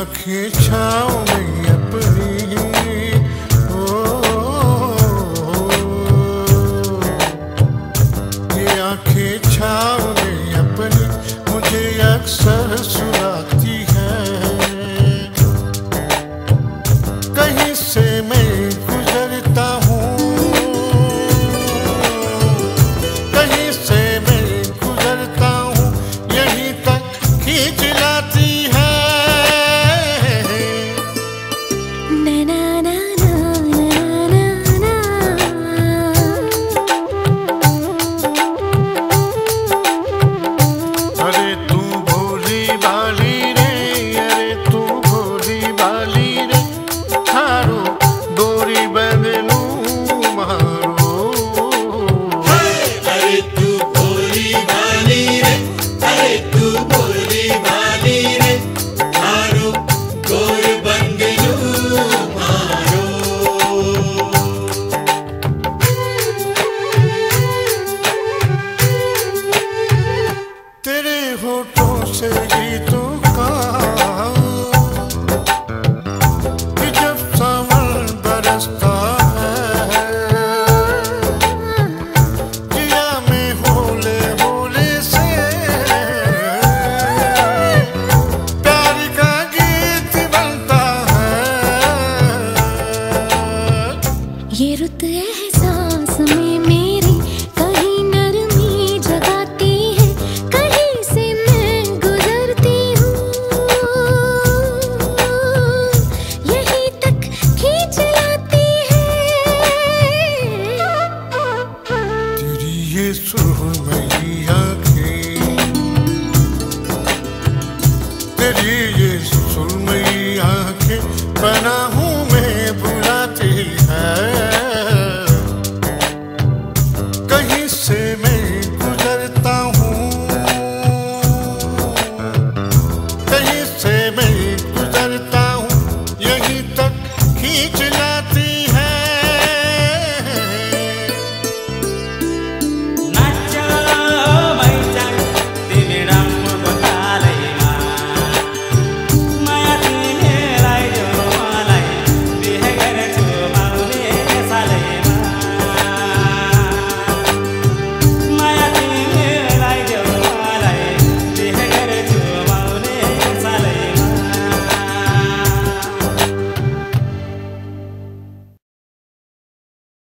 आँखें छाओ में अपनी। ओ, ओ, ये आँखें छाओ में अपनी। मुझे अक्सर सुना तेरी ये सुनमई आँखें बना हूँ मैं